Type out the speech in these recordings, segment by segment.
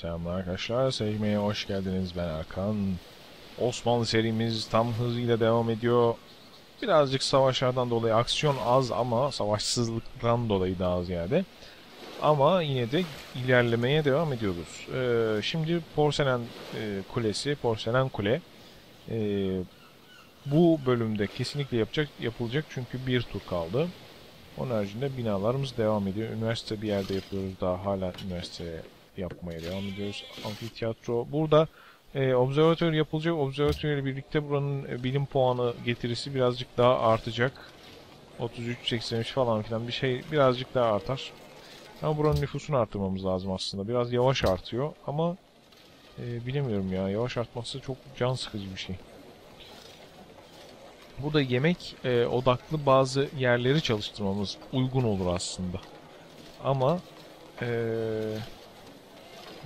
Selamlar arkadaşlar. Sevmeye hoş geldiniz. Ben Erkan. Osmanlı serimiz tam hızıyla devam ediyor. Birazcık savaşlardan dolayı aksiyon az ama savaşsızlıktan dolayı daha ziyade. Ama yine de ilerlemeye devam ediyoruz. Ee, şimdi Porselen e, Kulesi, Porselen Kule e, bu bölümde kesinlikle yapacak yapılacak çünkü bir tur kaldı. Onun haricinde binalarımız devam ediyor. Üniversite bir yerde yapıyoruz daha hala üniversite yapmaya devam ediyoruz. Amfiteyatro. Burada e, observatör yapılacak. Observatör ile birlikte buranın e, bilim puanı getirisi birazcık daha artacak. 33-83 falan filan bir şey birazcık daha artar. Ama buranın nüfusunu arttırmamız lazım aslında. Biraz yavaş artıyor ama e, bilemiyorum ya. Yavaş artması çok can sıkıcı bir şey. Burada yemek e, odaklı bazı yerleri çalıştırmamız uygun olur aslında. Ama e,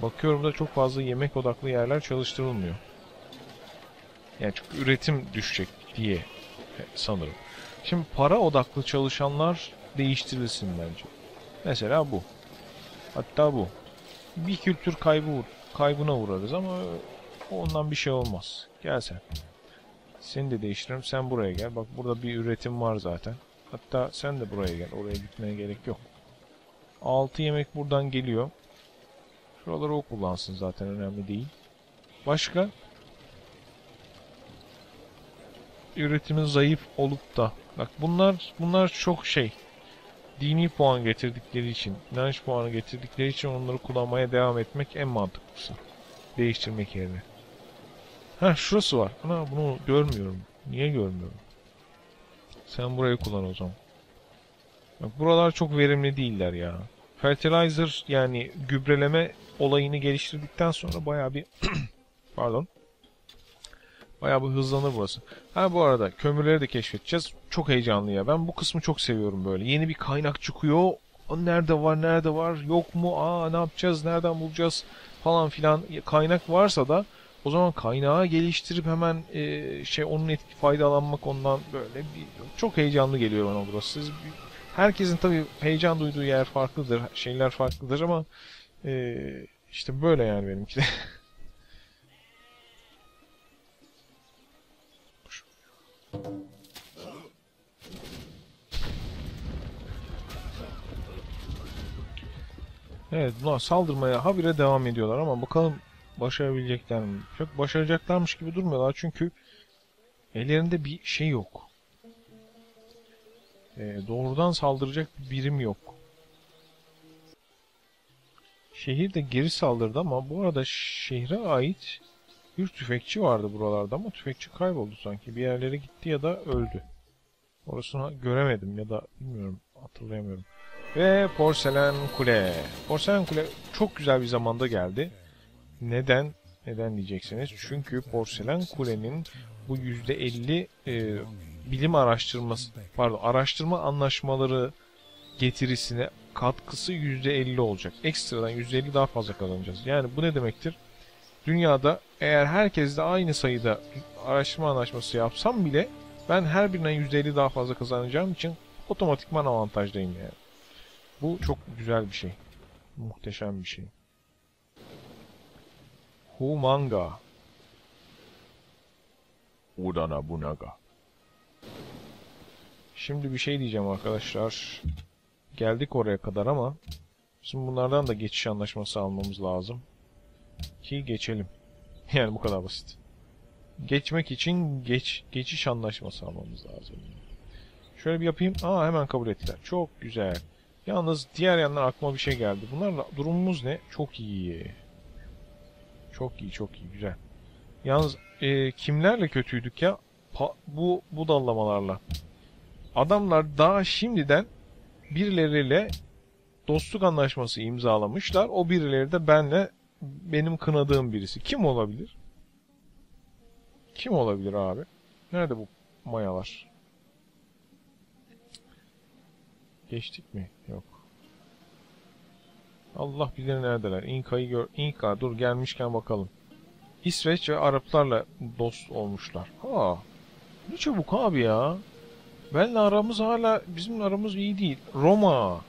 bakıyorum da çok fazla yemek odaklı yerler çalıştırılmıyor. Yani çünkü üretim düşecek diye sanırım. Şimdi para odaklı çalışanlar değiştirilsin bence. Mesela bu. Hatta bu. Bir kültür kaybı kaybına uğrarız ama ondan bir şey olmaz. Gel sen. Seni de değiştiririm. Sen buraya gel. Bak burada bir üretim var zaten. Hatta sen de buraya gel. Oraya gitmeye gerek yok. 6 yemek buradan geliyor. Şuraları o kullansın zaten önemli değil. Başka? Üretimin zayıf olup da. Bak bunlar bunlar çok şey. Dini puan getirdikleri için, inanç puanı getirdikleri için onları kullanmaya devam etmek en mantıklısı. Değiştirmek yerine. Ha şurası var. Ana bunu görmüyorum. Niye görmüyorum? Sen burayı kullan o zaman. Bak buralar çok verimli değiller ya. Fertilizer yani gübreleme olayını geliştirdikten sonra baya bir pardon baya bir hızlanır burası. Ha bu arada kömürleri de keşfedeceğiz. Çok heyecanlı ya. Ben bu kısmı çok seviyorum böyle. Yeni bir kaynak çıkıyor. Nerede var, nerede var, yok mu, aa ne yapacağız, nereden bulacağız falan filan. Kaynak varsa da o zaman kaynağı geliştirip hemen e, şey onun etki faydalanmak ondan böyle bir çok heyecanlı geliyor bana burası. Siz, herkesin tabii heyecan duyduğu yer farklıdır, şeyler farklıdır ama e, işte böyle yani benimki de. Evet bunlar saldırmaya habire devam ediyorlar ama bakalım başarabilecekler mi? Çok başaracaklarmış gibi durmuyorlar çünkü ellerinde bir şey yok. Ee, doğrudan saldıracak bir birim yok. Şehir de geri saldırdı ama bu arada şehre ait bir tüfekçi vardı buralarda ama tüfekçi kayboldu sanki. Bir yerlere gitti ya da öldü. Orasını göremedim ya da bilmiyorum hatırlayamıyorum. Ve Porselen Kule. Porselen Kule çok güzel bir zamanda geldi. Neden? Neden diyeceksiniz? Çünkü Porselen Kule'nin bu %50 e, bilim araştırması, pardon araştırma anlaşmaları getirisine katkısı %50 olacak. Ekstradan %50 daha fazla kazanacağız. Yani bu ne demektir? Dünyada eğer herkes de aynı sayıda araştırma anlaşması yapsam bile ben her birinden %50 daha fazla kazanacağım için otomatikman avantajdayım yani. Bu çok güzel bir şey. Muhteşem bir şey. Humanga. Udana bunaga. Şimdi bir şey diyeceğim arkadaşlar. Geldik oraya kadar ama bizim bunlardan da geçiş anlaşması almamız lazım. Ki geçelim. Yani bu kadar basit. Geçmek için geç geçiş anlaşması almamız lazım. Şöyle bir yapayım. Aa hemen kabul ettiler. Çok güzel. Yalnız diğer yandan aklıma bir şey geldi. Bunlarla durumumuz ne? Çok iyi. Çok iyi, çok iyi, güzel. Yalnız e, kimlerle kötüydük ya? Pa bu bu dallamalarla. Adamlar daha şimdiden birileriyle dostluk anlaşması imzalamışlar. O birileri de benle benim kınadığım birisi. Kim olabilir? Kim olabilir abi? Nerede bu mayalar? Geçtik mi? Yok. Allah bilir neredeler. İnka'yı gör. İnka dur gelmişken bakalım. İsveç ve Araplarla dost olmuşlar. Ha. Ne çabuk abi ya. Benle aramız hala bizim aramız iyi değil. Roma.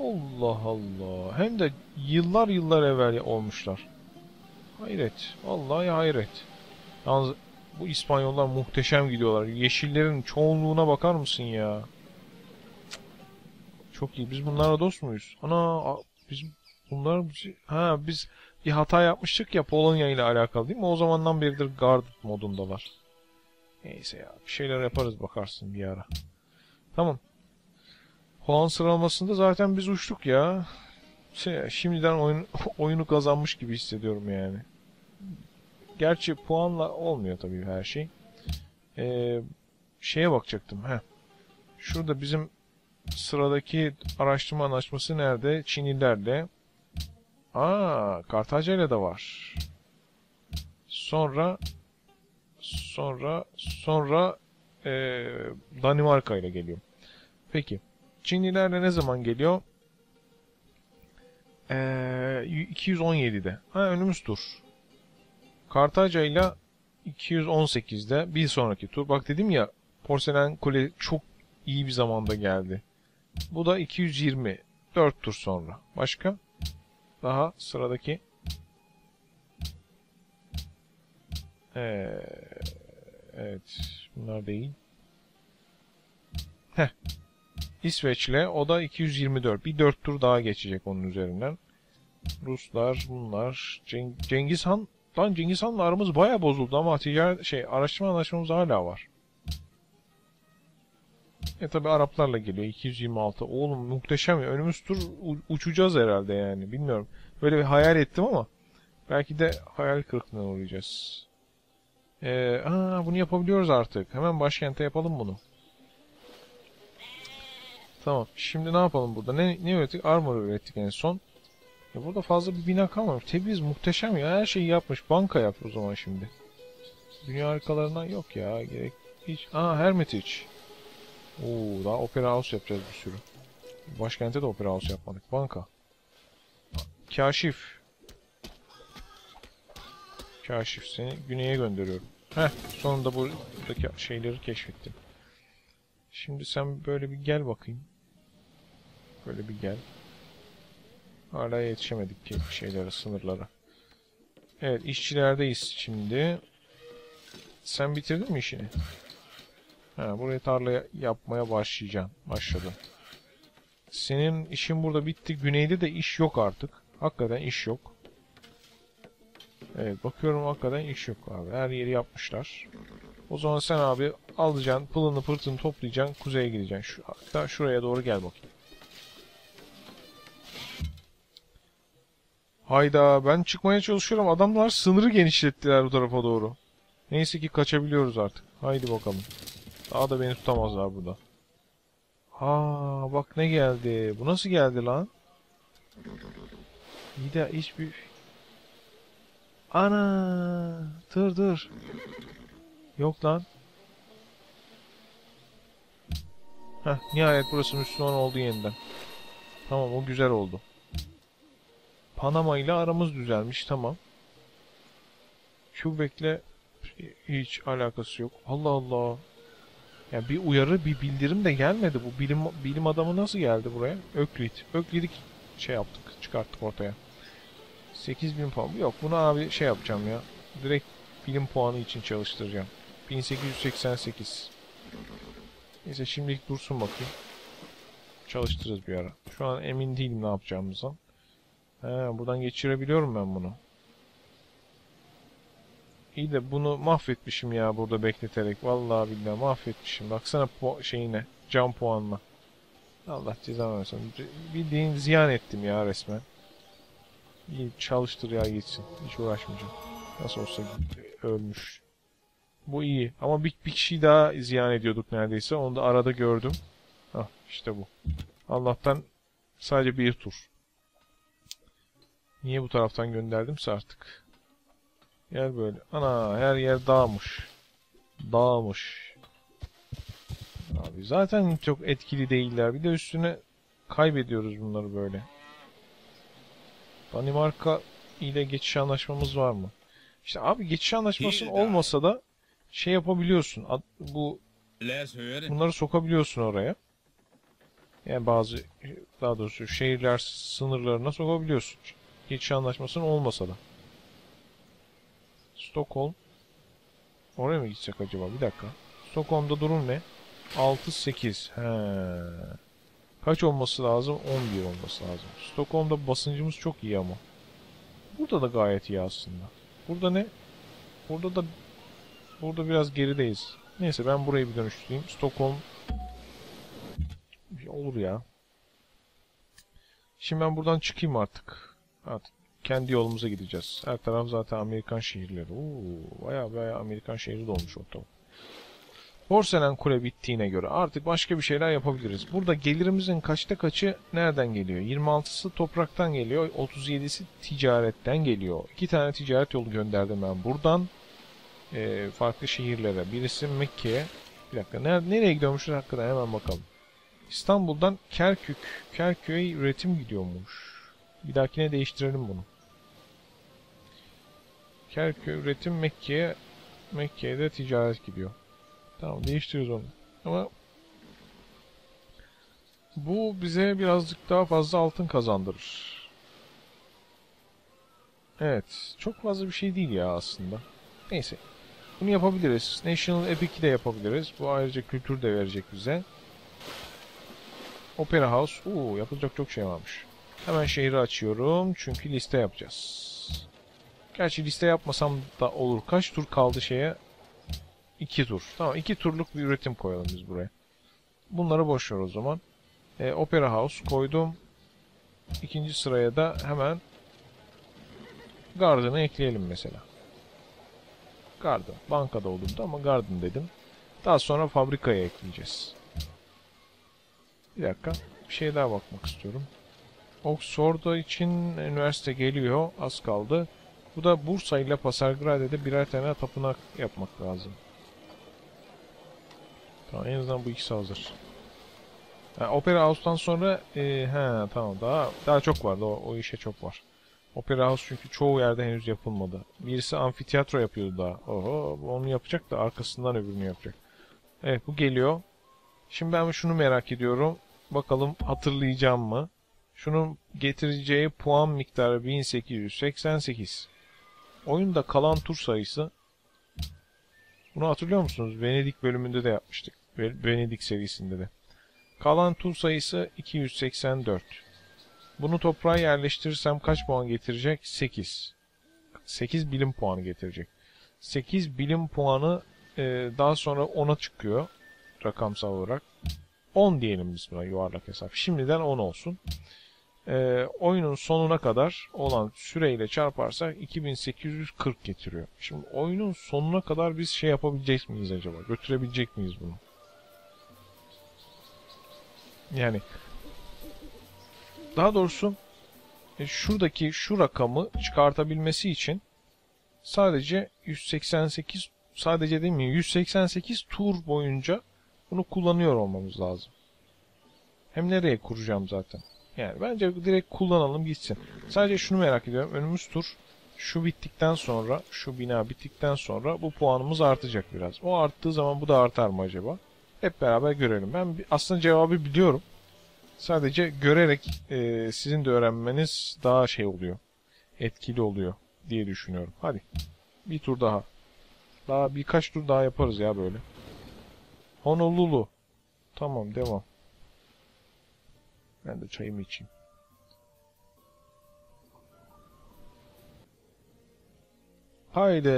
Allah Allah. Hem de yıllar yıllar evvel olmuşlar. Hayret. Vallahi hayret. Yalnız bu İspanyollar muhteşem gidiyorlar. Yeşillerin çoğunluğuna bakar mısın ya? Çok iyi. Biz bunlarla dost muyuz? Ana biz bunlar ha biz bir hata yapmıştık ya Polonya ile alakalı değil mi? O zamandan beridir guard modundalar. Neyse ya bir şeyler yaparız bakarsın bir ara. Tamam. Puan sıralamasında zaten biz uçtuk ya. Şey, şimdiden oyun, oyunu kazanmış gibi hissediyorum yani. Gerçi puanla olmuyor tabii her şey. Ee, şeye bakacaktım. Heh. Şurada bizim sıradaki araştırma anlaşması nerede? Çinlilerle. Aa, Kartaca'yla da var. Sonra sonra sonra ee, Danimarka ile geliyor. Peki. Çinlilerle ne zaman geliyor? Ee, 217'de. Ha önümüz tur. Kartaca ile 218'de bir sonraki tur. Bak dedim ya Porselen Kule çok iyi bir zamanda geldi. Bu da 220. 4 tur sonra. Başka? Daha sıradaki. Ee, evet. Bunlar değil. Heh. İsveç'le o da 224. Bir 4 tur daha geçecek onun üzerinden. Ruslar bunlar. Ceng Cengiz Han lan Cengiz Han'la aramız baya bozuldu ama ticaret şey araştırma anlaşmamız hala var. E tabi Araplarla geliyor 226. Oğlum muhteşem. Önümüz tur uçacağız herhalde yani. Bilmiyorum. Böyle bir hayal ettim ama belki de hayal kırıklığına uğrayacağız. Ee, aa, bunu yapabiliyoruz artık. Hemen başkente yapalım bunu. Tamam. Şimdi ne yapalım burada? Ne, ne ürettik? Armor ürettik en son. Ya burada fazla bir bina kalmamış. Tebriz muhteşem ya. Her şeyi yapmış. Banka yap o zaman şimdi. Dünya harikalarından yok ya. Gerek hiç. Aa Hermitage. Oo daha Opera House yapacağız bir sürü. Başkente de Opera House yapmadık. Banka. Kaşif. Kaşif seni güneye gönderiyorum. Heh sonunda buradaki şeyleri keşfettim. Şimdi sen böyle bir gel bakayım. Böyle bir gel. Hala yetişemedik ki şeylere, sınırlara. Evet, işçilerdeyiz şimdi. Sen bitirdin mi işini? Ha, buraya tarla yapmaya başlayacaksın. Başladın. Senin işin burada bitti. Güneyde de iş yok artık. Hakikaten iş yok. Evet, bakıyorum hakikaten iş yok abi. Her yeri yapmışlar. O zaman sen abi alacaksın, pılını pırtını toplayacaksın, kuzeye gideceksin. Şu, hatta şuraya doğru gel bakayım. Hayda ben çıkmaya çalışıyorum. Adamlar sınırı genişlettiler bu tarafa doğru. Neyse ki kaçabiliyoruz artık. Haydi bakalım. Daha da beni tutamazlar burada. Aa bak ne geldi. Bu nasıl geldi lan? İyi de hiçbir... Ana! Dur dur. Yok lan. Heh, nihayet burası Müslüman oldu yeniden. Tamam o güzel oldu. Panama ile aramız düzelmiş tamam. Quebec'le hiç alakası yok. Allah Allah. Ya bir uyarı, bir bildirim de gelmedi. Bu bilim bilim adamı nasıl geldi buraya? Öklit. Öklid'i şey yaptık, çıkarttık ortaya. 8000 puan. Yok bunu abi şey yapacağım ya. Direkt bilim puanı için çalıştıracağım. 1888. Neyse şimdilik dursun bakayım. Çalıştırırız bir ara. Şu an emin değilim ne yapacağımızdan. He, buradan geçirebiliyorum ben bunu. İyi de bunu mahvetmişim ya burada bekleterek. Vallahi billahi mahvetmişim. Baksana şeyine. Can puanına. Allah cezanı versin. Bildiğin ziyan ettim ya resmen. Çalıştır ya gitsin. Hiç uğraşmayacağım. Nasıl olsa ölmüş. Bu iyi. Ama bir, bir kişiyi daha ziyan ediyorduk neredeyse. Onu da arada gördüm. Hah işte bu. Allah'tan sadece bir tur. Niye bu taraftan gönderdimse artık. Gel böyle. Ana her yer dağmış. Dağmış. Abi zaten çok etkili değiller. Bir de üstüne kaybediyoruz bunları böyle. Danimarka ile geçiş anlaşmamız var mı? İşte abi geçiş anlaşması olmasa da şey yapabiliyorsun. Bu bunları sokabiliyorsun oraya. Yani bazı daha doğrusu şehirler sınırlarına sokabiliyorsun. Geçiş anlaşmasının olmasa da. Stockholm. Oraya mı gitsek acaba? Bir dakika. Stockholm'da durum ne? 6-8. He. Kaç olması lazım? 11 olması lazım. Stockholm'da basıncımız çok iyi ama. Burada da gayet iyi aslında. Burada ne? Burada da burada biraz gerideyiz. Neyse ben burayı bir dönüştüreyim. Stockholm olur ya. Şimdi ben buradan çıkayım artık. Artık kendi yolumuza gideceğiz. Her taraf zaten Amerikan şehirleri. Oo, baya baya Amerikan şehri dolmuş ortam. Porselen kule bittiğine göre artık başka bir şeyler yapabiliriz. Burada gelirimizin kaçta kaçı nereden geliyor? 26'sı topraktan geliyor, 37'si ticaretten geliyor. İki tane ticaret yolu gönderdim ben buradan. E, farklı şehirlere. Birisi Mekke'ye. Bir dakika nereye, nereye gidiyormuşuz hakikaten hemen bakalım. İstanbul'dan Kerkük, Kerkük'e üretim gidiyormuş. Bir dahakine değiştirelim bunu. Kerkük üretim Mekke'ye, Mekke'ye de ticaret gidiyor. Tamam değiştiriyoruz onu. Ama bu bize birazcık daha fazla altın kazandırır. Evet. Çok fazla bir şey değil ya aslında. Neyse. Bunu yapabiliriz. National Epic'i de yapabiliriz. Bu ayrıca kültür de verecek bize. Opera House. Uuu yapılacak çok şey varmış. Hemen şehri açıyorum. Çünkü liste yapacağız. Gerçi liste yapmasam da olur. Kaç tur kaldı şeye? 2 tur. Tamam 2 turluk bir üretim koyalım biz buraya. Bunları boş o zaman. E, Opera House koydum. İkinci sıraya da hemen Garden'ı ekleyelim mesela. Garden. Bankada olurdu ama Garden dedim. Daha sonra fabrikaya ekleyeceğiz. Bir dakika. Bir şey daha bakmak istiyorum. Oxford için üniversite geliyor. Az kaldı. Bu da Bursa ile Pasargrade'de birer tane tapınak yapmak lazım. Tamam en azından bu ikisi hazır. Ha, Opera House'tan sonra e, he tamam daha daha çok vardı o, o işe çok var. Opera House çünkü çoğu yerde henüz yapılmadı. Birisi amfiteyatro yapıyordu daha. Oho onu yapacak da arkasından öbürünü yapacak. Evet bu geliyor. Şimdi ben şunu merak ediyorum. Bakalım hatırlayacağım mı? Şunun getireceği puan miktarı 1888. Oyunda kalan tur sayısı bunu hatırlıyor musunuz? Venedik bölümünde de yapmıştık. Venedik serisinde de. Kalan tur sayısı 284. Bunu toprağa yerleştirirsem kaç puan getirecek? 8. 8 bilim puanı getirecek. 8 bilim puanı e, daha sonra 10'a çıkıyor rakamsal olarak. 10 diyelim biz buna yuvarlak hesap. Şimdiden 10 olsun. E, oyunun sonuna kadar olan süreyle çarparsak 2840 getiriyor. Şimdi oyunun sonuna kadar biz şey yapabilecek miyiz acaba? Götürebilecek miyiz bunu? Yani daha doğrusu e, şuradaki şu rakamı çıkartabilmesi için sadece 188 sadece değil mi 188 tur boyunca bunu kullanıyor olmamız lazım. Hem nereye kuracağım zaten. Yani bence direkt kullanalım gitsin. Sadece şunu merak ediyorum. Önümüz tur şu bittikten sonra şu bina bittikten sonra bu puanımız artacak biraz. O arttığı zaman bu da artar mı acaba? Hep beraber görelim. Ben aslında cevabı biliyorum. Sadece görerek e, sizin de öğrenmeniz daha şey oluyor. Etkili oluyor diye düşünüyorum. Hadi. Bir tur daha. Daha birkaç tur daha yaparız ya böyle. Honolulu. Tamam devam. Ben de çayımı içeyim. Haydi.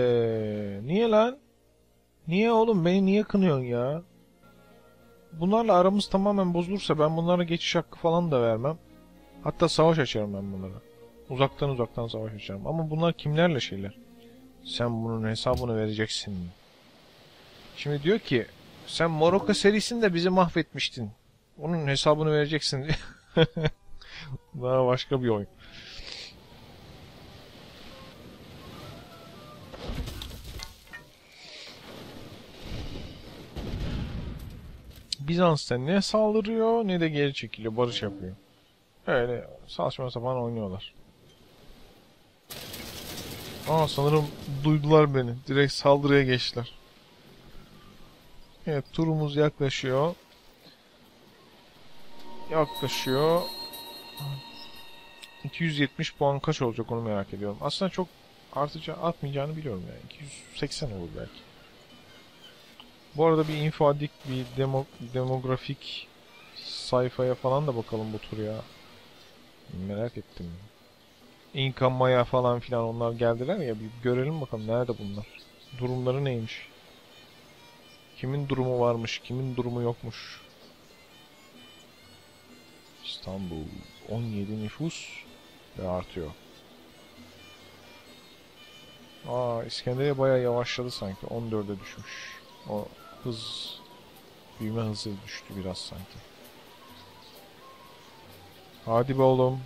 Niye lan? Niye oğlum beni niye kınıyorsun ya? Bunlarla aramız tamamen bozulursa ben bunlara geçiş hakkı falan da vermem. Hatta savaş açarım ben bunlara. Uzaktan uzaktan savaş açarım. Ama bunlar kimlerle şeyler? Sen bunun hesabını vereceksin. Şimdi diyor ki sen Morocco serisinde bizi mahvetmiştin. Onun hesabını vereceksin. Daha başka bir oyun. Bizans'ta ne saldırıyor ne de geri çekiliyor. Barış yapıyor. Öyle saçma sapan oynuyorlar. Aa sanırım duydular beni. Direkt saldırıya geçtiler. Evet turumuz yaklaşıyor. Yaklaşıyor. 270 puan kaç olacak onu merak ediyorum. Aslında çok artacağı atmayacağını biliyorum yani. 280 olur belki. Bu arada bir infoadik bir demo, demografik sayfaya falan da bakalım bu tur ya. Merak ettim. İnka Maya falan filan onlar geldiler ya bir görelim bakalım nerede bunlar. Durumları neymiş? Kimin durumu varmış, kimin durumu yokmuş. İstanbul 17 nüfus ve artıyor. Aa İskenderiye bayağı yavaşladı sanki. 14'e düşmüş. O hız büyüme hızı düştü biraz sanki. Hadi be oğlum.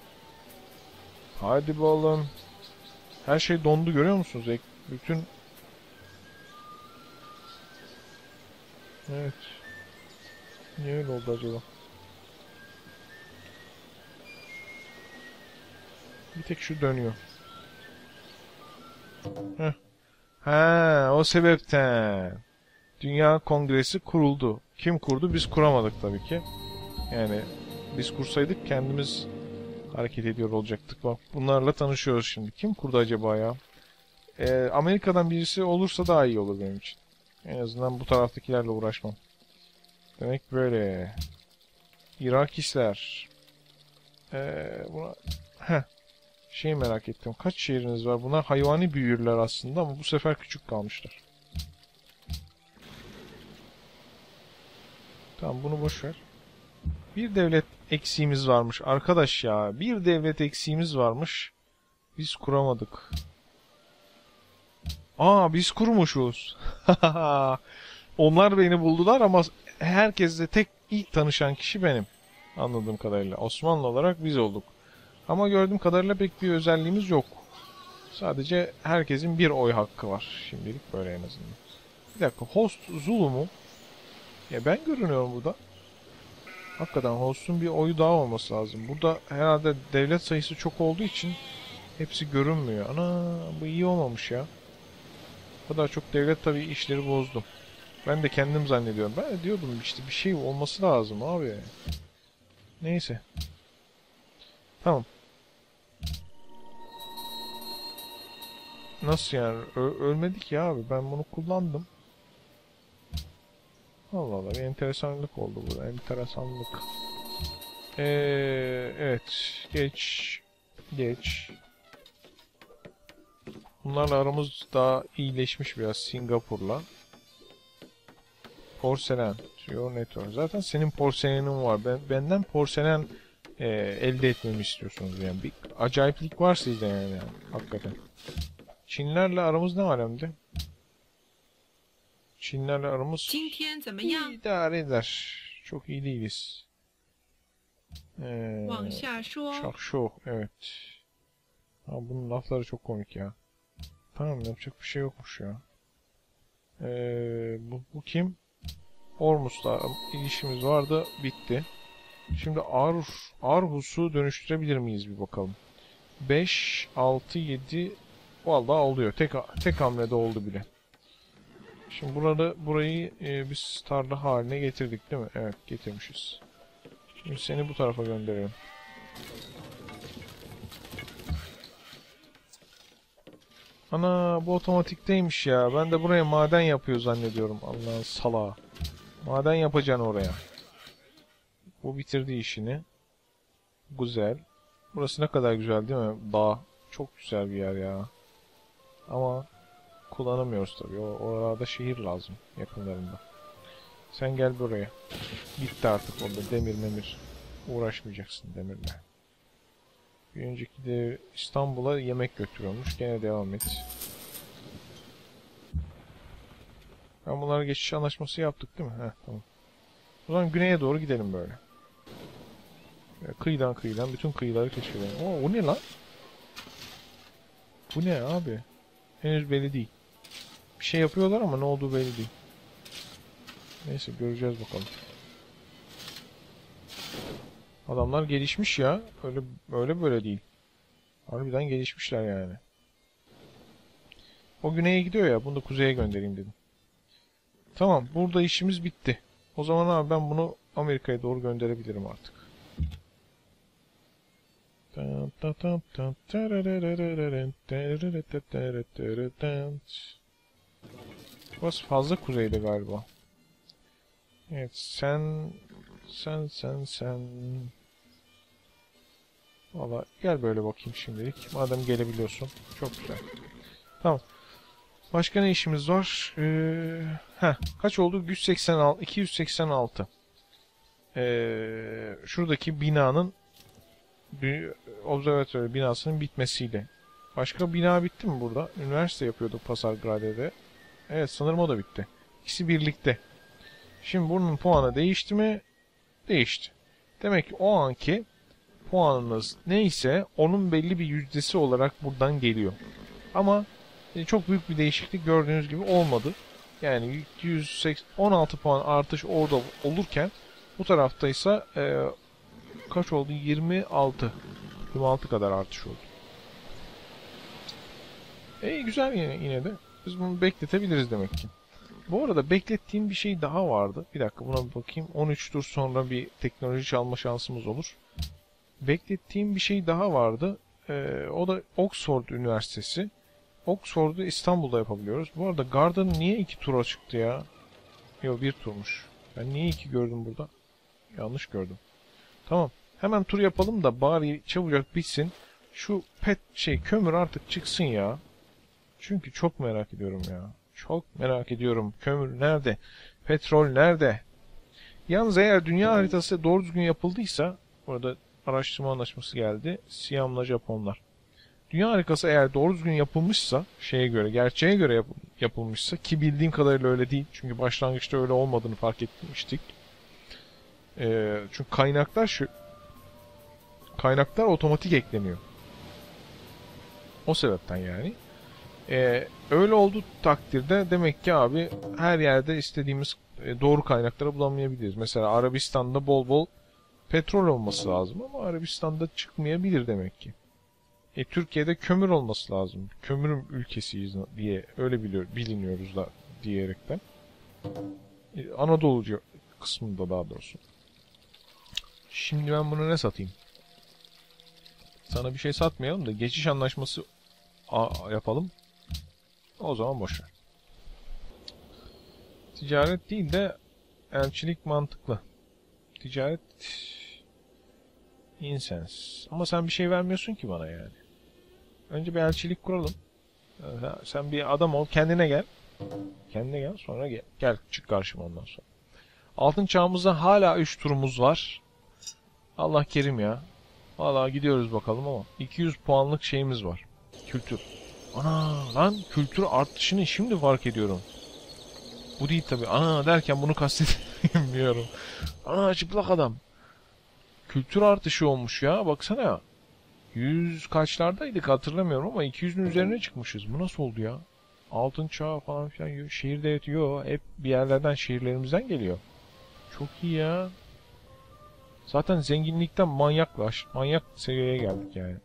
Hadi be oğlum. Her şey dondu görüyor musunuz? Bütün Evet. Niye öyle oldu acaba? Bir tek şu dönüyor. Heh. Ha, o sebepten. Dünya Kongresi kuruldu. Kim kurdu? Biz kuramadık tabii ki. Yani biz kursaydık kendimiz hareket ediyor olacaktık. Bak bunlarla tanışıyoruz şimdi. Kim kurdu acaba ya? Ee, Amerika'dan birisi olursa daha iyi olur benim için. En azından bu taraftakilerle uğraşmam. Demek böyle. Irakisler. Ee, buna... Heh. Şey merak ettim. Kaç şehriniz var? Bunlar hayvani büyürler aslında ama bu sefer küçük kalmışlar. Tamam bunu boş ver. Bir devlet eksiğimiz varmış. Arkadaş ya bir devlet eksiğimiz varmış. Biz kuramadık. Aa biz kurmuşuz. Onlar beni buldular ama herkesle tek ilk tanışan kişi benim. Anladığım kadarıyla. Osmanlı olarak biz olduk. Ama gördüğüm kadarıyla pek bir özelliğimiz yok. Sadece herkesin bir oy hakkı var. Şimdilik böyle en azından. Bir dakika host Zulu mu? Ya ben görünüyorum burada. Hakikaten host'un bir oyu daha olması lazım. Burada herhalde devlet sayısı çok olduğu için hepsi görünmüyor. Ana bu iyi olmamış ya. Bu kadar çok devlet tabii işleri bozdu. Ben de kendim zannediyorum. Ben de diyordum işte bir şey olması lazım abi. Neyse. Tamam. Nasıl yani? Ö- ölmedik ya abi. Ben bunu kullandım. Allah Allah bir enteresanlık oldu burada. Enteresanlık. Ee, evet. Geç. Geç. Bunlarla aramız daha iyileşmiş biraz Singapur'la. Porselen. Your network. Zaten senin porselenin var. Ben, benden porselen e, elde etmemi istiyorsunuz yani. Bir acayiplik var sizde yani, hakikaten. Çinlerle aramız ne alemde? Çinlerle aramız idare eder. Çok iyi değiliz. Ee, Şakşu, evet. Ha, bunun lafları çok komik ya. Tamam yapacak bir şey yokmuş ya. Ee, bu, bu kim? Ormus'la ilişkimiz vardı, bitti. Şimdi Ar Arhus'u dönüştürebilir miyiz bir bakalım. 5, 6, 7, vallahi oluyor. Tek, tek hamlede oldu bile. Şimdi burada burayı e, biz tarla haline getirdik değil mi? Evet getirmişiz. Şimdi seni bu tarafa gönderiyorum. Ana bu otomatikteymiş ya. Ben de buraya maden yapıyor zannediyorum. Allah'ın salağı. Maden yapacaksın oraya. Bu bitirdi işini. Güzel. Burası ne kadar güzel değil mi? Dağ. Çok güzel bir yer ya. Ama kullanamıyoruz tabii. O oralarda şehir lazım yakınlarında. Sen gel buraya. Bitti artık orada demir memir. Uğraşmayacaksın demirle. Bir önceki de İstanbul'a yemek götürüyormuş. Gene devam et. Ben bunlara geçiş anlaşması yaptık değil mi? Heh, tamam. O zaman güneye doğru gidelim böyle. Böyle kıyıdan kıyıdan bütün kıyıları keşfedelim. Oo, o ne lan? Bu ne abi? Henüz belli değil. Bir şey yapıyorlar ama ne olduğu belli değil. Neyse göreceğiz bakalım. Adamlar gelişmiş ya. Öyle öyle böyle değil. Harbiden gelişmişler yani. O güneye gidiyor ya. Bunu da kuzeye göndereyim dedim. Tamam. Burada işimiz bitti. O zaman abi ben bunu Amerika'ya doğru gönderebilirim artık. Burası fazla kuzeyde galiba. Evet sen sen sen sen Valla gel böyle bakayım şimdilik. Madem gelebiliyorsun. Çok güzel. Tamam. Başka ne işimiz var? Ee, heh, kaç oldu? 186, 286. Ee, şuradaki binanın bir observatörü binasının bitmesiyle. Başka bina bitti mi burada? Üniversite yapıyorduk Pasargrade'de. Evet sanırım o da bitti. İkisi birlikte. Şimdi bunun puanı değişti mi? Değişti. Demek ki o anki puanınız neyse onun belli bir yüzdesi olarak buradan geliyor. Ama e, çok büyük bir değişiklik gördüğünüz gibi olmadı. Yani 180, 16 puan artış orada olurken bu tarafta ise e, kaç oldu? 26. 26 kadar artış oldu. E güzel yine, yine de. Biz bunu bekletebiliriz demek ki. Bu arada beklettiğim bir şey daha vardı. Bir dakika buna bir bakayım. 13 tur sonra bir teknoloji çalma şansımız olur. Beklettiğim bir şey daha vardı. Ee, o da Oxford Üniversitesi. Oxford'u İstanbul'da yapabiliyoruz. Bu arada Garden niye iki tura çıktı ya? Yok bir turmuş. Ben niye iki gördüm burada? Yanlış gördüm. Tamam. Hemen tur yapalım da bari çabucak bitsin. Şu pet şey kömür artık çıksın ya. Çünkü çok merak ediyorum ya. Çok merak ediyorum. Kömür nerede? Petrol nerede? Yalnız eğer dünya haritası doğru düzgün yapıldıysa burada araştırma anlaşması geldi. Siyam'la Japonlar. Dünya haritası eğer doğru düzgün yapılmışsa, şeye göre, gerçeğe göre yap- yapılmışsa ki bildiğim kadarıyla öyle değil. Çünkü başlangıçta öyle olmadığını fark etmiştik. Ee, çünkü kaynaklar şu kaynaklar otomatik ekleniyor. O sebepten yani. Ee, öyle olduğu takdirde demek ki abi her yerde istediğimiz e, doğru kaynakları bulamayabiliriz. Mesela Arabistan'da bol bol petrol olması lazım ama Arabistan'da çıkmayabilir demek ki. E, Türkiye'de kömür olması lazım. Kömürün ülkesiyiz diye öyle biliyor, biliniyoruz da diyerekten. E, Anadolu kısmında daha doğrusu. Şimdi ben bunu ne satayım? Sana bir şey satmayalım da geçiş anlaşması yapalım. O zaman boş ver. Ticaret değil de elçilik mantıklı. Ticaret insens. Ama sen bir şey vermiyorsun ki bana yani. Önce bir elçilik kuralım. Ee, Sen bir adam ol, kendine gel. Kendine gel, sonra gel. Gel, çık karşıma ondan sonra. Altın çağımızda hala 3 turumuz var. Allah kerim ya. Valla gidiyoruz bakalım ama 200 puanlık şeyimiz var. Kültür. Ana lan kültür artışını şimdi fark ediyorum. Bu değil tabi. Ana derken bunu kastetmiyorum. Ana çıplak adam. Kültür artışı olmuş ya. Baksana. 100 kaçlardaydık hatırlamıyorum ama 200'ün üzerine çıkmışız. Bu nasıl oldu ya? Altın çağı falan filan. Şehir devleti yok. Hep bir yerlerden şehirlerimizden geliyor. Çok iyi ya. Zaten zenginlikten manyaklaş, manyak seviyeye geldik yani.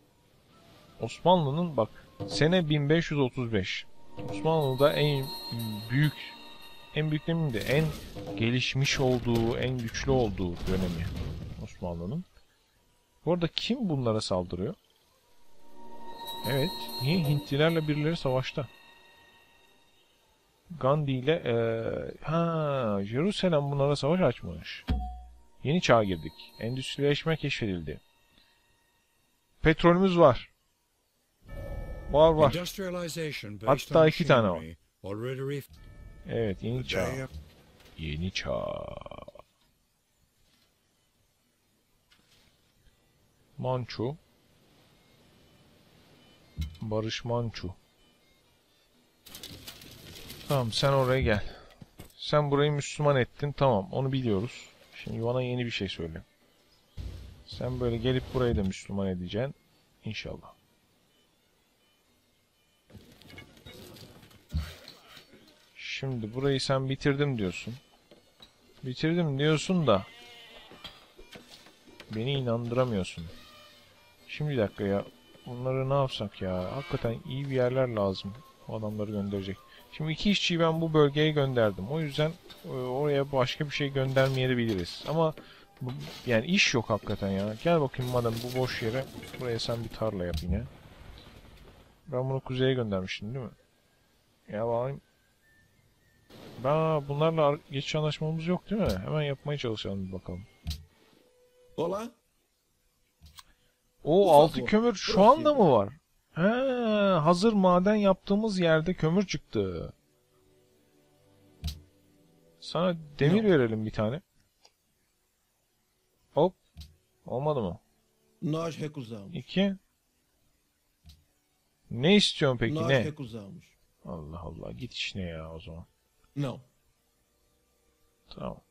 Osmanlı'nın bak sene 1535. Osmanlı'da en büyük en büyük demeyeyim de en gelişmiş olduğu, en güçlü olduğu dönemi Osmanlı'nın. Bu arada kim bunlara saldırıyor? Evet, niye Hintlilerle birileri savaşta? Gandhi ile eee ha Jerusalem bunlara savaş açmış. Yeni çağa girdik. Endüstrileşme keşfedildi. Petrolümüz var. Var var. Hatta iki tane var. Evet yeni çağ. Yeni çağ. Mançu. Barış Mançu. Tamam sen oraya gel. Sen burayı Müslüman ettin. Tamam onu biliyoruz. Şimdi bana yeni bir şey söyle. Sen böyle gelip burayı da Müslüman edeceksin. İnşallah. Şimdi burayı sen bitirdim diyorsun. Bitirdim diyorsun da beni inandıramıyorsun. Şimdi bir dakika ya. Bunları ne yapsak ya? Hakikaten iyi bir yerler lazım. O adamları gönderecek. Şimdi iki işçiyi ben bu bölgeye gönderdim. O yüzden e, oraya başka bir şey göndermeyebiliriz. Ama Bu- Yani iş yok hakikaten ya. Gel bakayım madem bu boş yere. Buraya sen bir tarla yap yine. Ben bunu kuzeye göndermiştim değil mi? Ya bakayım. Ben bunlarla ar- geçiş anlaşmamız yok değil mi? Hemen yapmaya çalışalım bir bakalım. Olá? O altı kömür şu anda mı var? He, hazır maden yaptığımız yerde kömür çıktı. Sana demir Yok. verelim bir tane. Hop. Olmadı mı? Nós recusamos. İki. Ne istiyorsun peki ne? Allah Allah git işine ya o zaman. Não. Tamam.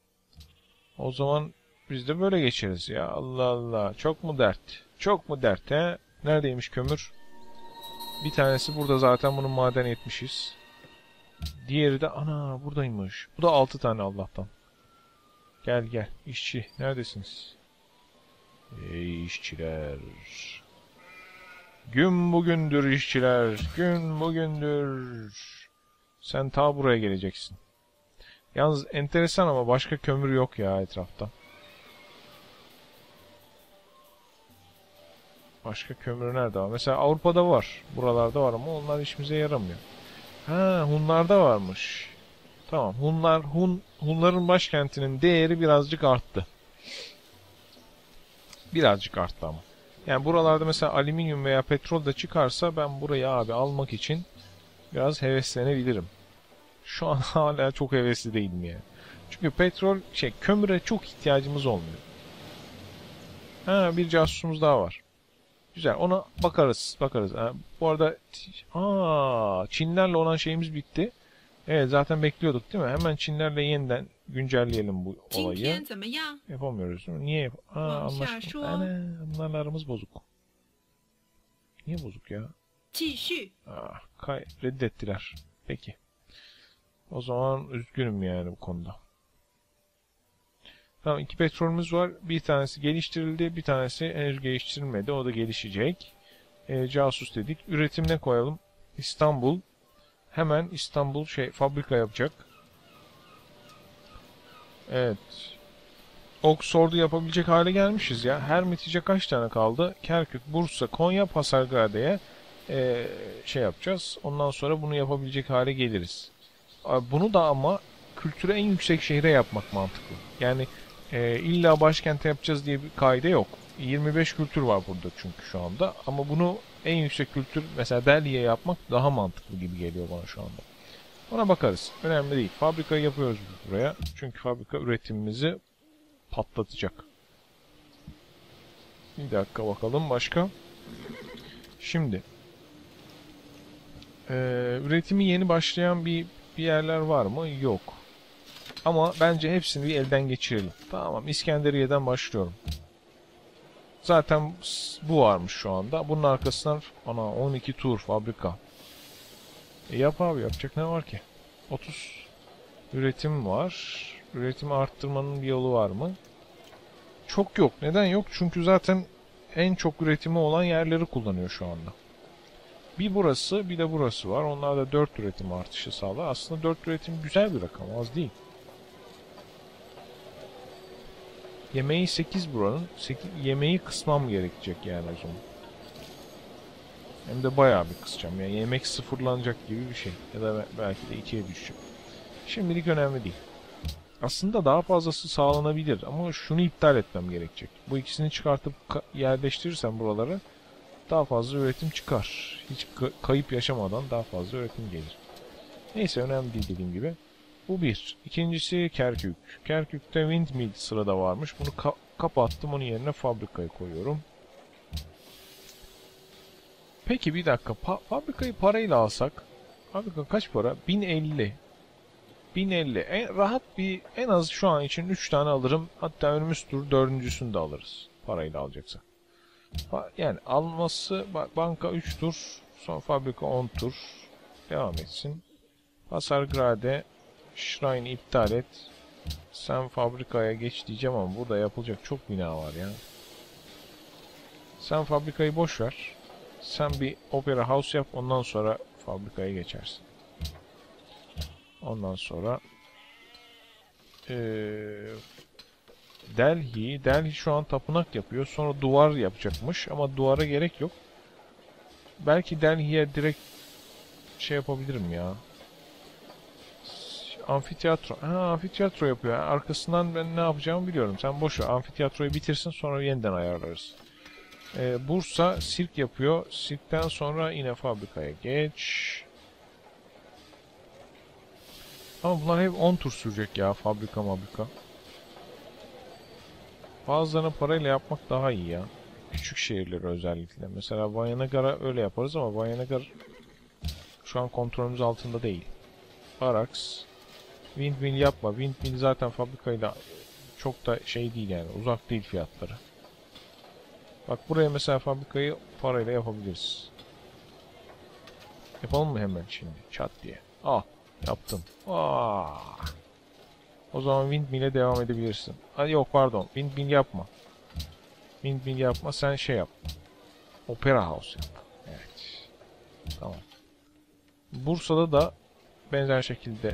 O zaman biz de böyle geçeriz ya. Allah Allah. Çok mu dert? Çok mu dert he? Neredeymiş kömür? Bir tanesi burada zaten bunun maden etmişiz. Diğeri de ana buradaymış. Bu da 6 tane Allah'tan. Gel gel işçi neredesiniz? Ey işçiler. Gün bugündür işçiler. Gün bugündür. Sen ta buraya geleceksin. Yalnız enteresan ama başka kömür yok ya etrafta. Başka kömür nerede var? Mesela Avrupa'da var. Buralarda var ama onlar işimize yaramıyor. Ha, Hunlarda varmış. Tamam. Hunlar Hun Hunların başkentinin değeri birazcık arttı. Birazcık arttı ama. Yani buralarda mesela alüminyum veya petrol da çıkarsa ben burayı abi almak için biraz heveslenebilirim. Şu an hala çok hevesli değilim yani. Çünkü petrol, şey kömüre çok ihtiyacımız olmuyor. Ha bir casusumuz daha var. Güzel. Ona bakarız. Bakarız. Ha, bu arada aa, Çinlerle olan şeyimiz bitti. Evet zaten bekliyorduk değil mi? Hemen Çinlerle yeniden güncelleyelim bu olayı. Yapamıyoruz değil mi? Niye yap Aa, anlaşma. Ana, aramız bozuk. Niye bozuk ya? Ah, kay reddettiler. Peki. O zaman üzgünüm yani bu konuda. Tamam iki petrolümüz var. Bir tanesi geliştirildi. Bir tanesi henüz geliştirilmedi. O da gelişecek. Ee, casus dedik. Üretimine koyalım. İstanbul. Hemen İstanbul şey fabrika yapacak. Evet. Oxford'u yapabilecek hale gelmişiz ya. Hermitage kaç tane kaldı? Kerkük, Bursa, Konya, Pasargade'ye e, şey yapacağız. Ondan sonra bunu yapabilecek hale geliriz. Bunu da ama kültürü en yüksek şehre yapmak mantıklı. Yani e, illa başkente yapacağız diye bir kaide yok. 25 kültür var burada çünkü şu anda. Ama bunu en yüksek kültür mesela Delhi'ye yapmak daha mantıklı gibi geliyor bana şu anda. Ona bakarız. Önemli değil. Fabrika yapıyoruz buraya. Çünkü fabrika üretimimizi patlatacak. Bir dakika bakalım başka. Şimdi ee, üretimi yeni başlayan bir bir yerler var mı? Yok. Ama bence hepsini bir elden geçirelim. Tamam, İskenderiye'den başlıyorum. Zaten bu varmış şu anda. Bunun arkasından ana 12 tur fabrika. E yap abi yapacak ne var ki? 30 üretim var. Üretimi arttırmanın bir yolu var mı? Çok yok. Neden yok? Çünkü zaten en çok üretimi olan yerleri kullanıyor şu anda. Bir burası bir de burası var. Onlar da 4 üretim artışı sağlar. Aslında 4 üretim güzel bir rakam. Az değil. Yemeği 8 buranın. 8, yemeği kısmam gerekecek yani o zaman. Hem de bayağı bir kısacağım. Yani yemek sıfırlanacak gibi bir şey. Ya da be- belki de 2'ye düşecek. Şimdilik önemli değil. Aslında daha fazlası sağlanabilir ama şunu iptal etmem gerekecek. Bu ikisini çıkartıp ka- yerleştirirsem buralara daha fazla üretim çıkar. Hiç ka- kayıp yaşamadan daha fazla üretim gelir. Neyse önemli değil dediğim gibi. Bu bir. İkincisi Kerkük. Kerkük'te windmill sırada varmış. Bunu ka- kapattım. Onun yerine fabrikayı koyuyorum. Peki bir dakika. Pa- fabrikayı parayla alsak. Fabrika kaç para? 1050. 1050. En, rahat bir en az şu an için 3 tane alırım. Hatta önümüz tur dördüncüsünü de alırız. Parayla alacaksak. Fa- Yani alması ba- banka 3 tur, son fabrika 10 tur devam etsin. Pasargrade Shrine iptal et. Sen fabrikaya geç diyeceğim ama burada yapılacak çok bina var ya. Sen fabrikayı boş ver. Sen bir opera house yap ondan sonra fabrikaya geçersin. Ondan sonra eee Delhi, Delhi şu an tapınak yapıyor. Sonra duvar yapacakmış ama duvara gerek yok. Belki Delhi'ye direkt şey yapabilirim ya. Amfiteyatro. Ha, amfiteyatro yapıyor. Arkasından ben ne yapacağımı biliyorum. Sen boş ver. Amfiteyatroyu bitirsin sonra yeniden ayarlarız. Ee, Bursa sirk yapıyor. Sirkten sonra yine fabrikaya geç. Ama bunlar hep 10 tur sürecek ya fabrika fabrika. Bazılarını parayla yapmak daha iyi ya. Küçük şehirleri özellikle. Mesela Vayanagar'a öyle yaparız ama Vayanagar şu an kontrolümüz altında değil. Arax Windmill yapma. Windmill zaten fabrikayla çok da şey değil yani. Uzak değil fiyatları. Bak buraya mesela fabrikayı parayla yapabiliriz. Yapalım mı hemen şimdi? Çat diye. Ah yaptım. Aa. O zaman Windmill'e devam edebilirsin. Ha, yok pardon. Windmill yapma. Windmill yapma. Sen şey yap. Opera House yap. Evet. Tamam. Bursa'da da benzer şekilde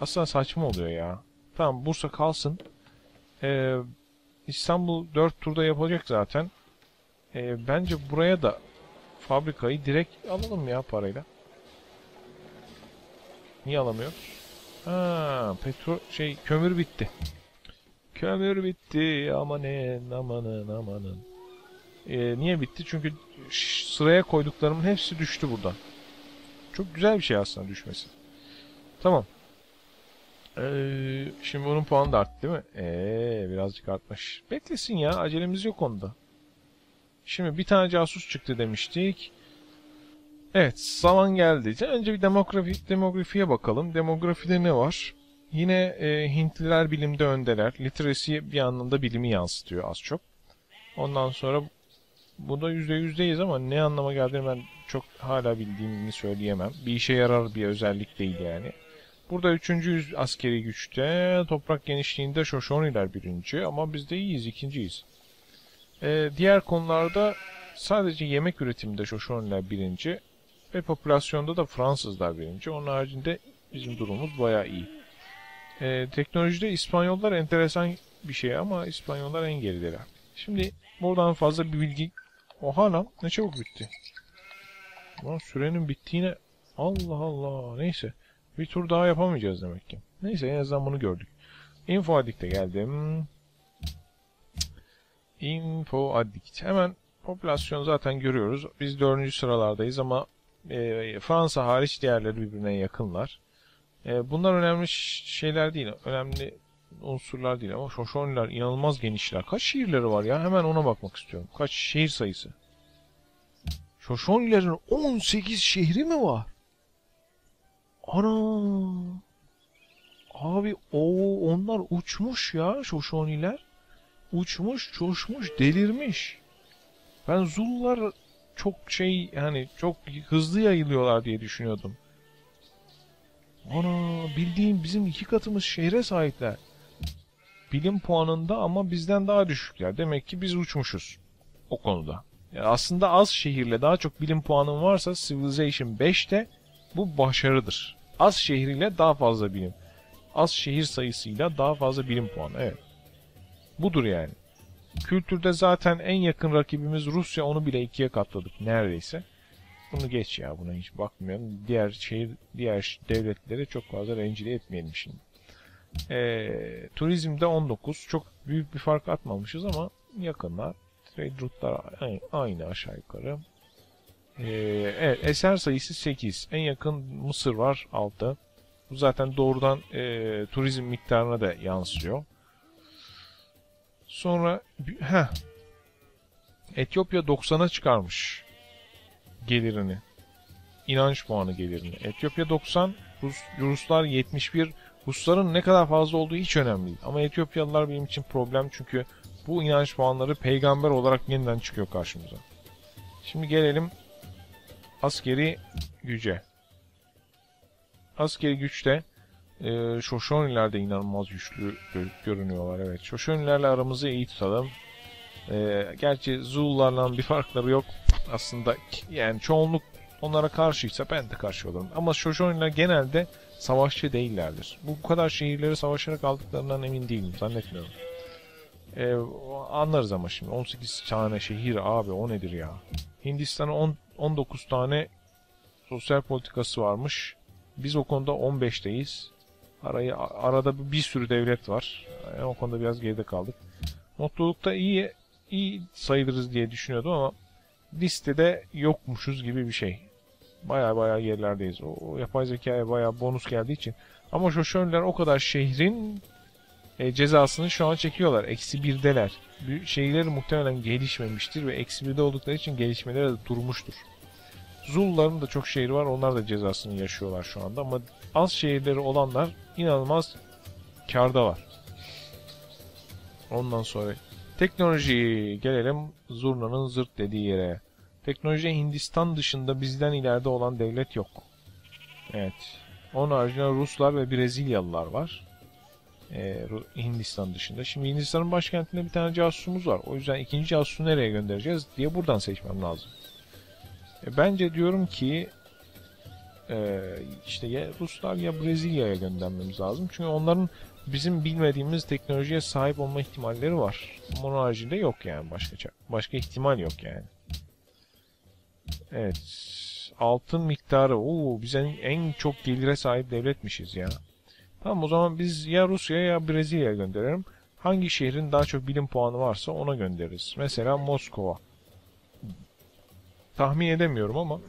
aslında saçma oluyor ya. Tamam Bursa kalsın. Ee, İstanbul 4 turda yapılacak zaten. Ee, bence buraya da fabrikayı direkt alalım ya parayla. Niye alamıyoruz? Ha, petrol şey kömür bitti. Kömür bitti. Amanın amanın amanın. Ee, niye bitti? Çünkü sıraya koyduklarımın hepsi düştü buradan. Çok güzel bir şey aslında düşmesi. Tamam. Ee, şimdi bunun puanı da arttı değil mi? Ee, birazcık artmış. Beklesin ya. Acelemiz yok onda. Şimdi bir tane casus çıktı demiştik. Evet, zaman geldi. Önce bir demografi, demografiye bakalım. Demografide ne var? Yine e, Hintliler bilimde öndeler. Literacy bir anlamda bilimi yansıtıyor az çok. Ondan sonra bu da %100'deyiz ama ne anlama geldiğini ben çok hala bildiğimi söyleyemem. Bir işe yarar bir özellik değil yani. Burada üçüncü yüz askeri güçte, toprak genişliğinde Shoshoniler birinci ama biz de iyiyiz, ikinciyiz. Ee, diğer konularda sadece yemek üretiminde Shoshoniler birinci ve popülasyonda da Fransızlar birinci. Onun haricinde bizim durumumuz bayağı iyi. Ee, teknolojide İspanyollar enteresan bir şey ama İspanyollar en gerideler. Şimdi buradan fazla bir bilgi... Oha lan ne çabuk bitti. Lan sürenin bittiğine... Allah Allah neyse. Bir tur daha yapamayacağız demek ki. Neyse en azından bunu gördük. Info Addict'e geldim. Info Addict. Hemen popülasyon zaten görüyoruz. Biz dördüncü sıralardayız ama e, Fransa hariç diğerleri birbirine yakınlar. E, bunlar önemli şeyler değil. Önemli unsurlar değil ama Shoshoniler inanılmaz genişler. Kaç şehirleri var ya? Hemen ona bakmak istiyorum. Kaç şehir sayısı? Shoshonilerin 18 şehri mi var? Ana! Abi o onlar uçmuş ya Shoshoniler. Uçmuş, coşmuş, delirmiş. Ben Zullar çok şey yani çok hızlı yayılıyorlar diye düşünüyordum. Ana bildiğim bizim iki katımız şehre sahipler. Bilim puanında ama bizden daha düşükler. Demek ki biz uçmuşuz o konuda. Yani aslında az şehirle daha çok bilim puanın varsa Civilization 5'te bu başarıdır. Az şehriyle daha fazla bilim. Az şehir sayısıyla daha fazla bilim puanı. Evet. Budur yani. Kültürde zaten en yakın rakibimiz Rusya onu bile ikiye katladık neredeyse. Bunu geç ya buna hiç bakmıyorum. Diğer şehir, diğer devletleri çok fazla rencide etmeyelim şimdi. Ee, turizmde 19. Çok büyük bir fark atmamışız ama yakınlar. Trade route'lar aynı, aynı aşağı yukarı. Ee, evet, eser sayısı 8. En yakın Mısır var 6. Bu zaten doğrudan e, turizm miktarına da yansıyor. Sonra heh, Etiyopya 90'a çıkarmış gelirini. İnanç puanı gelirini. Etiyopya 90, Rus, Ruslar 71. Rusların ne kadar fazla olduğu hiç önemli değil. Ama Etiyopyalılar benim için problem çünkü bu inanç puanları peygamber olarak yeniden çıkıyor karşımıza. Şimdi gelelim askeri güce. Askeri güçte e, Shoshoniler de inanılmaz güçlü gö- görünüyorlar. Evet, Shoshonilerle aramızı iyi tutalım. E, gerçi Zulularla bir farkları yok. Aslında yani çoğunluk onlara karşıysa ben de karşı olurum. Ama Shoshoniler genelde savaşçı değillerdir. Bu kadar şehirleri savaşarak aldıklarından emin değilim. Zannetmiyorum. Ee, anlarız ama şimdi 18 tane şehir abi o nedir ya? Hindistan'ın 10 19 tane sosyal politikası varmış. Biz o konuda 15'teyiz. Arayı arada bir sürü devlet var. Yani o konuda biraz geride kaldık. Mutlulukta iyi iyi sayılırız diye düşünüyordum ama listede yokmuşuz gibi bir şey. Baya baya gerilerdeyiz. O, o yapay zekaya baya bonus geldiği için. Ama Shoshoniler o kadar şehrin e, cezasını şu an çekiyorlar. Eksi birdeler. Bir Şehirleri muhtemelen gelişmemiştir ve eksi birde oldukları için gelişmeleri de durmuştur. Zulların da çok şehri var. Onlar da cezasını yaşıyorlar şu anda. Ama az şehirleri olanlar inanılmaz kardalar. Ondan sonra teknoloji gelelim zurnanın zırt dediği yere. Teknoloji Hindistan dışında bizden ileride olan devlet yok. Evet. Onun haricinde Ruslar ve Brezilyalılar var. Ru- Hindistan dışında. Şimdi Hindistan'ın başkentinde bir tane casusumuz var. O yüzden ikinci casusu nereye göndereceğiz diye buradan seçmem lazım. E, bence diyorum ki e, işte ya Ruslar ya Brezilya'ya göndermemiz lazım. Çünkü onların bizim bilmediğimiz teknolojiye sahip olma ihtimalleri var. Onun haricinde yok yani başka başka ihtimal yok yani. Evet. Altın miktarı. Oo, biz en, en çok gelire sahip devletmişiz ya. Tamam o zaman biz ya Rusya'ya ya Brezilya'ya gönderelim. Hangi şehrin daha çok bilim puanı varsa ona göndeririz. Mesela Moskova. Tahmin edemiyorum ama.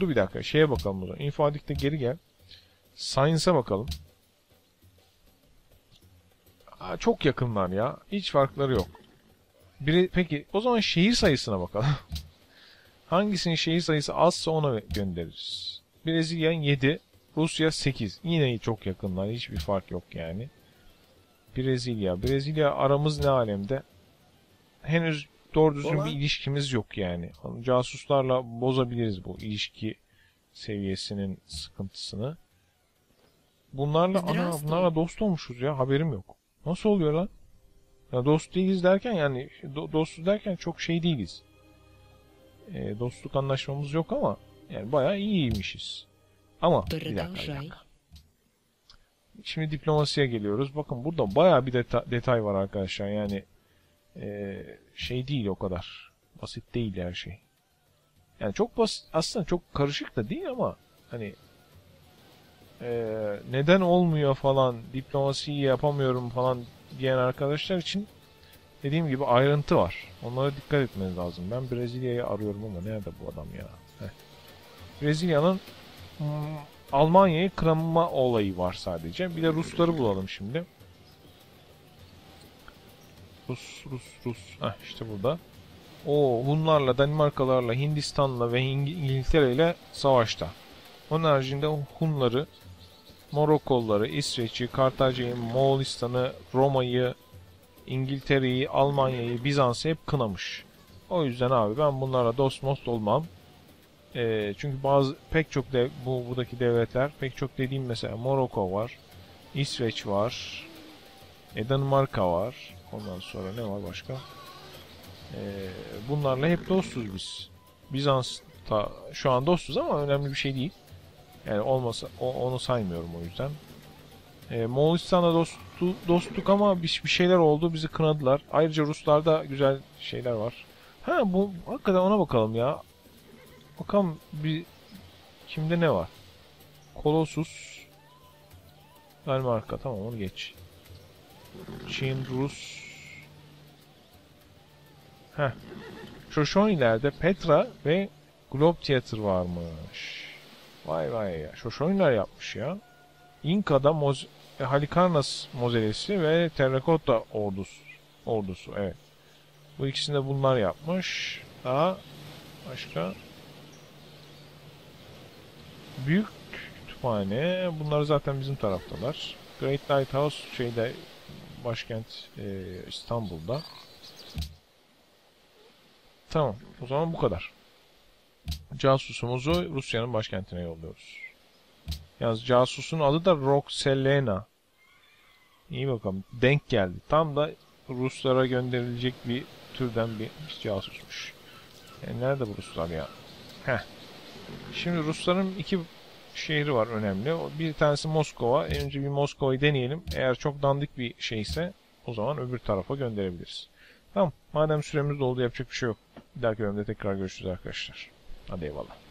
Dur bir dakika şeye bakalım o zaman. Infodik'te geri gel. Science'a bakalım. Aa, çok yakınlar ya. Hiç farkları yok. Biri, peki o zaman şehir sayısına bakalım. Hangisinin şehir sayısı azsa ona göndeririz. Brezilya 7, Rusya 8. Yine çok yakınlar. Hiçbir fark yok yani. Brezilya. Brezilya aramız ne alemde? Henüz doğru düzgün bir ilişkimiz yok yani. Casuslarla bozabiliriz bu ilişki seviyesinin sıkıntısını. Bunlarla Biz ana bunlarla dost olmuşuz ya haberim yok. Nasıl oluyor lan? Ya dost değiliz derken yani do, dostuz derken çok şey değiliz. E, dostluk anlaşmamız yok ama yani bayağı iyiymişiz. Ama bir dakika, bir dakika. Şimdi diplomasiye geliyoruz. Bakın burada baya bir deta detay var arkadaşlar. Yani e, şey değil o kadar. Basit değil her şey. Yani çok basit. Aslında çok karışık da değil ama hani e, neden olmuyor falan diplomasiyi yapamıyorum falan diyen arkadaşlar için dediğim gibi ayrıntı var. Onlara dikkat etmeniz lazım. Ben Brezilya'yı arıyorum ama nerede bu adam ya? Brezilya'nın Almanya'yı kırma olayı var sadece. Bir de Rusları bulalım şimdi. Rus, Rus, Rus. Heh, işte burada. O Hunlarla, Danimarkalarla, Hindistan'la ve İng- İngiltere ile savaşta. Onun haricinde Hunları, Morokkolları, İsveç'i, Kartaca'yı, Moğolistan'ı, Roma'yı, İngiltere'yi, Almanya'yı, Bizans'ı hep kınamış. O yüzden abi ben bunlarla dost most olmam. Ee, çünkü bazı pek çok dev, bu buradaki devletler pek çok dediğim mesela Moroko var, İsveç var, e, Danimarka var. Ondan sonra ne var başka? Ee, bunlarla hep dostuz biz. Bizans'ta şu an dostuz ama önemli bir şey değil. Yani olmasa o- onu saymıyorum o yüzden. Ee, Moğolistan'la dostu, dostluk ama bir, bir şeyler oldu bizi kınadılar. Ayrıca Ruslarda güzel şeyler var. Ha bu hakikaten ona bakalım ya. Bakalım bir kimde ne var? Kolossus Danimarka tamam onu geç. Çin, Rus. Heh. Shoshoni'lerde Petra ve Globe Theater varmış. Vay vay ya. Shoshoni'ler yapmış ya. İnka'da Moz e, Halikarnas mozelesi ve Terrakotta ordusu. Ordusu evet. Bu ikisini de bunlar yapmış. Daha başka Büyük kütüphane. Bunlar zaten bizim taraftalar. Great Lighthouse şeyde başkent e, İstanbul'da. Tamam. O zaman bu kadar. Casusumuzu Rusya'nın başkentine yolluyoruz. Yalnız casusun adı da Roxelena. İyi bakalım. Denk geldi. Tam da Ruslara gönderilecek bir türden bir casusmuş. Yani nerede bu Ruslar ya? Heh. Şimdi Rusların iki şehri var önemli. Bir tanesi Moskova. Önce bir Moskova'yı deneyelim. Eğer çok dandik bir şeyse o zaman öbür tarafa gönderebiliriz. Tamam. Madem süremiz doldu yapacak bir şey yok. Bir dahaki bölümde tekrar görüşürüz arkadaşlar. Hadi eyvallah.